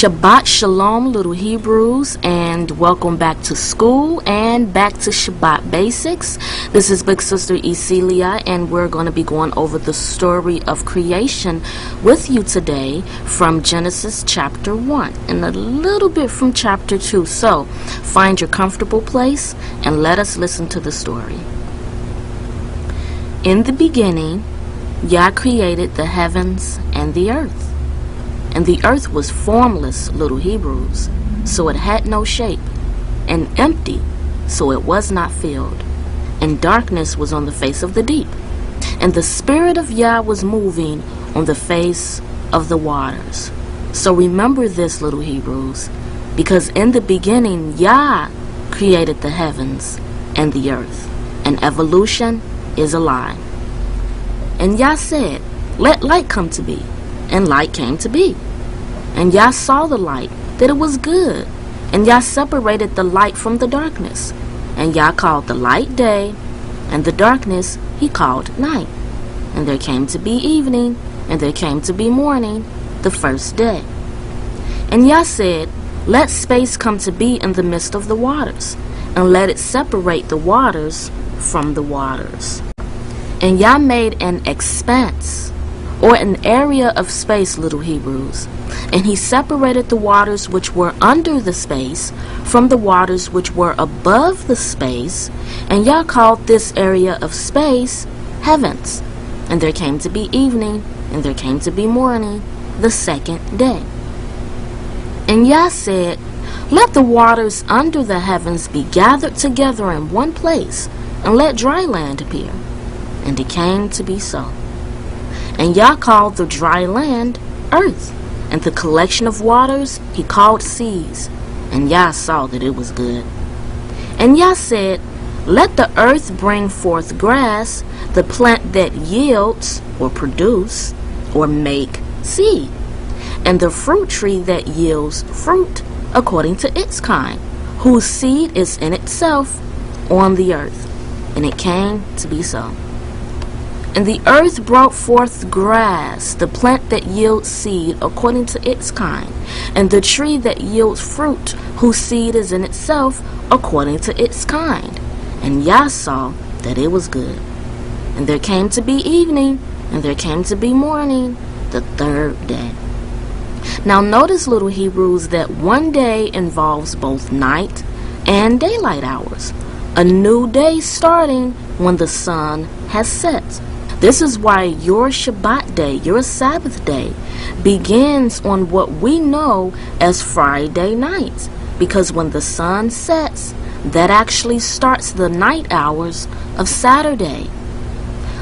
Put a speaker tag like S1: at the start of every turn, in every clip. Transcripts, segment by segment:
S1: Shabbat Shalom, little Hebrews, and welcome back to school and back to Shabbat Basics. This is Big Sister Ecelia, and we're going to be going over the story of creation with you today from Genesis chapter 1 and a little bit from chapter 2. So find your comfortable place and let us listen to the story. In the beginning, Yah created the heavens and the earth. And the earth was formless, little Hebrews, so it had no shape, and empty, so it was not filled. And darkness was on the face of the deep. And the Spirit of Yah was moving on the face of the waters. So remember this, little Hebrews, because in the beginning, Yah created the heavens and the earth, and evolution is a lie. And Yah said, Let light come to be and light came to be. And Yah saw the light, that it was good. And Yah separated the light from the darkness. And Yah called the light day, and the darkness he called night. And there came to be evening, and there came to be morning, the first day. And Yah said, Let space come to be in the midst of the waters, and let it separate the waters from the waters. And Yah made an expanse or an area of space, little Hebrews. And he separated the waters which were under the space from the waters which were above the space, and Yah called this area of space heavens. And there came to be evening, and there came to be morning, the second day. And Yah said, Let the waters under the heavens be gathered together in one place, and let dry land appear. And it came to be so. And Yah called the dry land earth, and the collection of waters he called seas. And Yah saw that it was good. And Yah said, Let the earth bring forth grass, the plant that yields or produce or make seed, and the fruit tree that yields fruit according to its kind, whose seed is in itself on the earth. And it came to be so. And the earth brought forth grass, the plant that yields seed according to its kind, and the tree that yields fruit, whose seed is in itself according to its kind. And Yah saw that it was good. And there came to be evening, and there came to be morning, the third day. Now notice, little Hebrews, that one day involves both night and daylight hours. A new day starting when the sun has set. This is why your Shabbat day, your Sabbath day, begins on what we know as Friday night. Because when the sun sets, that actually starts the night hours of Saturday.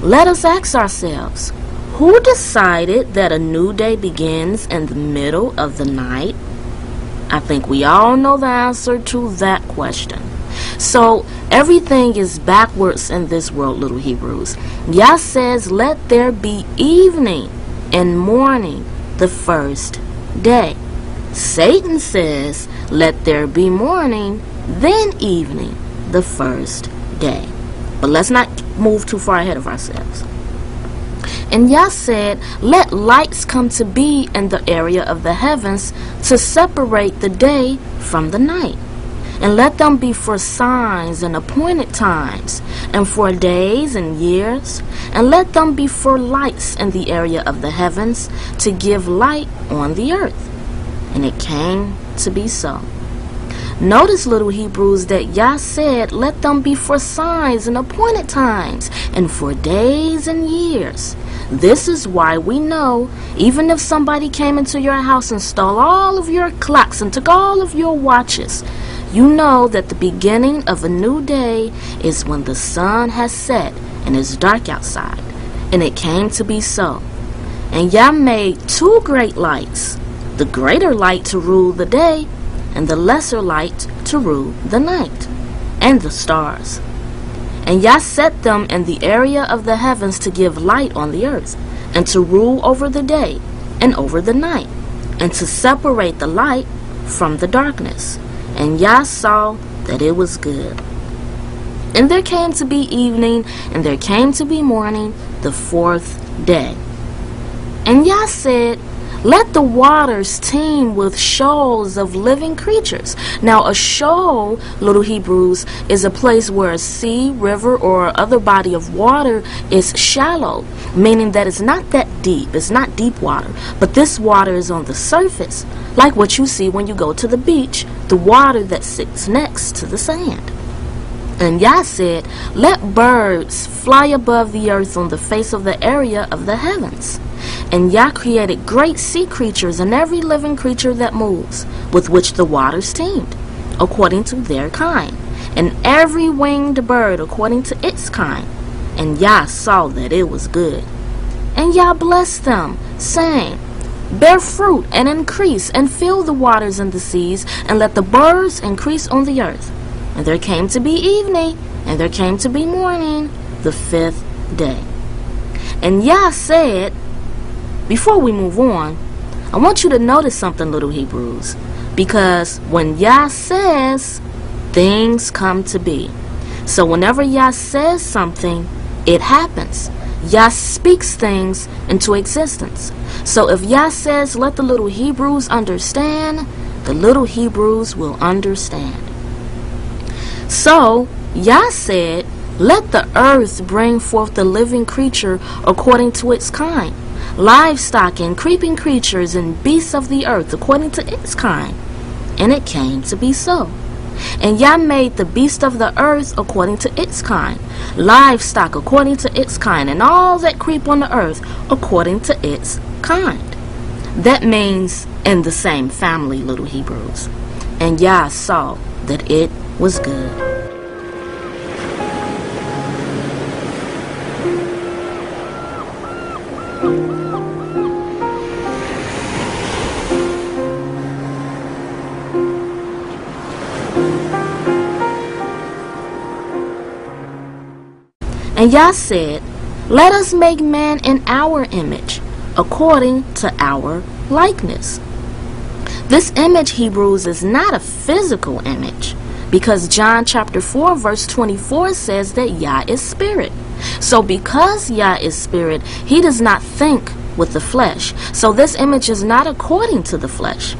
S1: Let us ask ourselves who decided that a new day begins in the middle of the night? I think we all know the answer to that question. So everything is backwards in this world, little Hebrews. Yah says, Let there be evening and morning the first day. Satan says, Let there be morning, then evening the first day. But let's not move too far ahead of ourselves. And Yah said, Let lights come to be in the area of the heavens to separate the day from the night and let them be for signs and appointed times, and for days and years, and let them be for lights in the area of the heavens to give light on the earth. And it came to be so. Notice, little Hebrews, that Yah said, Let them be for signs and appointed times, and for days and years. This is why we know, even if somebody came into your house and stole all of your clocks and took all of your watches, you know that the beginning of a new day is when the sun has set and it's dark outside. And it came to be so. And Yah made two great lights the greater light to rule the day, and the lesser light to rule the night, and the stars. And Yah set them in the area of the heavens to give light on the earth. and to rule over the day and over the night, and to separate the light from the darkness. And Yah saw that it was good. And there came to be evening, and there came to be morning, the fourth day. And Yah said, let the waters teem with shoals of living creatures. Now, a shoal, little Hebrews, is a place where a sea, river, or other body of water is shallow, meaning that it's not that deep. It's not deep water, but this water is on the surface, like what you see when you go to the beach, the water that sits next to the sand. And Yah said, Let birds fly above the earth on the face of the area of the heavens. And Yah created great sea creatures and every living creature that moves, with which the waters teemed, according to their kind, and every winged bird according to its kind. And Yah saw that it was good. And Yah blessed them, saying, Bear fruit and increase, and fill the waters and the seas, and let the birds increase on the earth. And there came to be evening, and there came to be morning, the fifth day. And Yah said, before we move on, I want you to notice something, little Hebrews. Because when Yah says, things come to be. So whenever Yah says something, it happens. Yah speaks things into existence. So if Yah says, let the little Hebrews understand, the little Hebrews will understand. So Yah said, let the earth bring forth the living creature according to its kind livestock and creeping creatures and beasts of the earth according to its kind. And it came to be so. And Yah made the beast of the earth according to its kind, livestock according to its kind, and all that creep on the earth according to its kind. That means in the same family, little Hebrews. And Yah saw that it was good. And Yah said, Let us make man in our image, according to our likeness. This image, Hebrews, is not a physical image because John chapter 4 verse 24 says that Yah is spirit. So because Yah is spirit, he does not think with the flesh. So this image is not according to the flesh.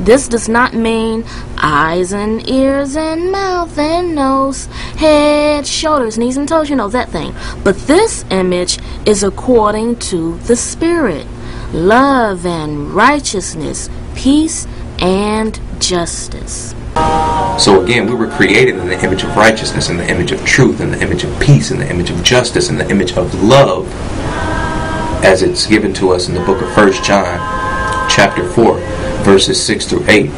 S1: This does not mean eyes and ears and mouth and nose, head, shoulders, knees and toes, you know, that thing. But this image is according to the Spirit love and righteousness, peace and justice.
S2: So again, we were created in the image of righteousness, in the image of truth, in the image of peace, in the image of justice, in the image of love, as it's given to us in the book of First John, chapter 4 verses 6 through 8.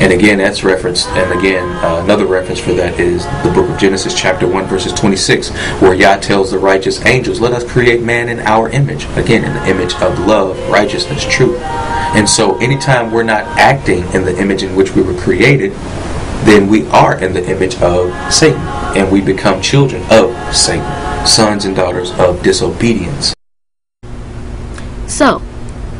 S2: And again, that's referenced, and again, uh, another reference for that is the book of Genesis, chapter 1, verses 26, where Yah tells the righteous angels, Let us create man in our image. Again, in the image of love, righteousness, truth. And so, anytime we're not acting in the image in which we were created, then we are in the image of Satan, and we become children of Satan, sons and daughters of disobedience.
S1: So,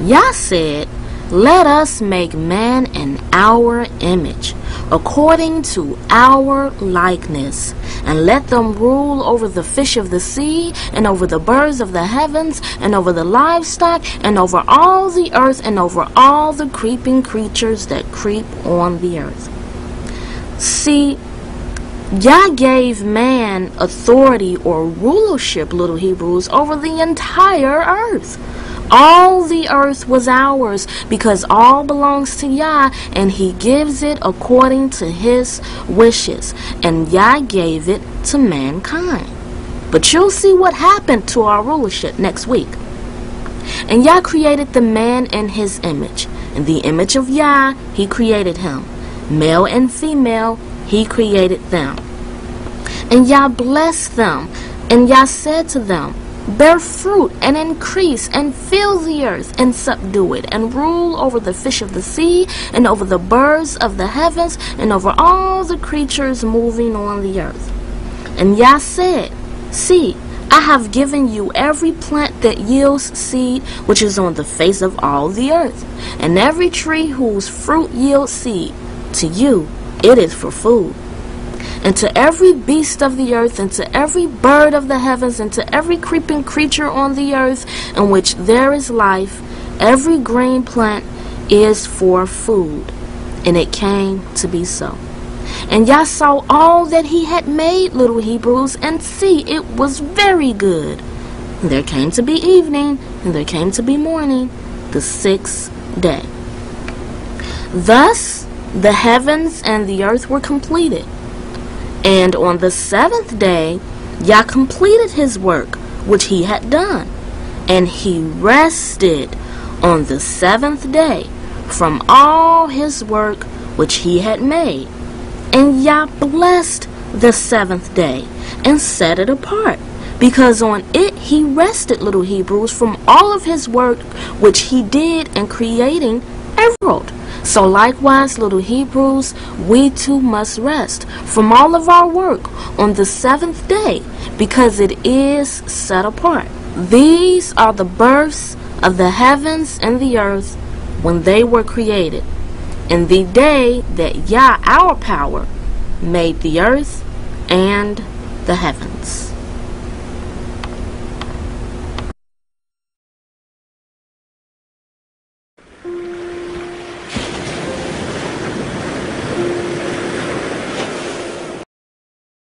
S1: Yah said, let us make man in our image, according to our likeness, and let them rule over the fish of the sea, and over the birds of the heavens, and over the livestock, and over all the earth, and over all the creeping creatures that creep on the earth. See, Yah gave man authority or rulership, little Hebrews, over the entire earth. All the earth was ours because all belongs to Yah and he gives it according to his wishes. And Yah gave it to mankind. But you'll see what happened to our rulership next week. And Yah created the man in his image. In the image of Yah, he created him. Male and female, he created them. And Yah blessed them. And Yah said to them, Bear fruit and increase and fill the earth and subdue it and rule over the fish of the sea and over the birds of the heavens and over all the creatures moving on the earth. And Yah said, See, I have given you every plant that yields seed, which is on the face of all the earth, and every tree whose fruit yields seed. To you it is for food. And to every beast of the earth, and to every bird of the heavens, and to every creeping creature on the earth, in which there is life, every green plant is for food. And it came to be so. And Yah saw all that he had made, little Hebrews, and see, it was very good. And there came to be evening, and there came to be morning, the sixth day. Thus the heavens and the earth were completed. And on the seventh day, Yah completed his work which he had done. And he rested on the seventh day from all his work which he had made. And Yah blessed the seventh day and set it apart, because on it he rested, little Hebrews, from all of his work which he did in creating a. So likewise, little Hebrews, we too must rest from all of our work on the seventh day, because it is set apart. These are the births of the heavens and the earth when they were created in the day that Yah, our power, made the earth and the heavens.